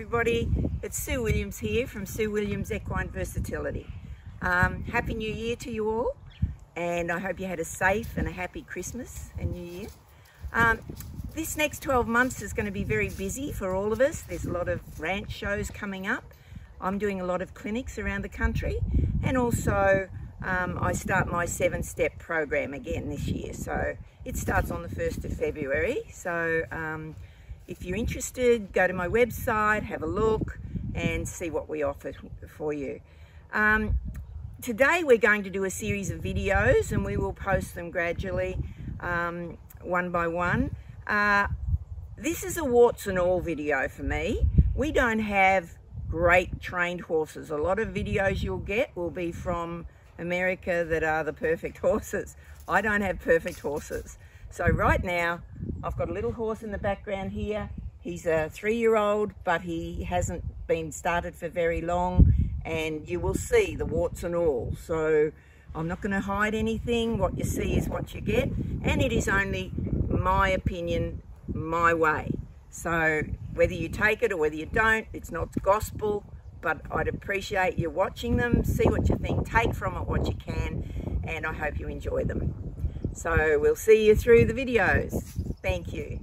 everybody. It's Sue Williams here from Sue Williams Equine Versatility. Um, happy New Year to you all and I hope you had a safe and a happy Christmas and New Year. Um, this next 12 months is going to be very busy for all of us. There's a lot of ranch shows coming up. I'm doing a lot of clinics around the country and also um, I start my seven step program again this year. So it starts on the 1st of February. So um, if you're interested, go to my website, have a look and see what we offer for you. Um, today we're going to do a series of videos and we will post them gradually um, one by one. Uh, this is a warts and all video for me. We don't have great trained horses. A lot of videos you'll get will be from America that are the perfect horses. I don't have perfect horses. So right now, I've got a little horse in the background here. He's a three-year-old, but he hasn't been started for very long, and you will see the warts and all. So I'm not going to hide anything. What you see is what you get, and it is only my opinion, my way. So whether you take it or whether you don't, it's not gospel, but I'd appreciate you watching them, see what you think, take from it what you can, and I hope you enjoy them. So we'll see you through the videos. Thank you.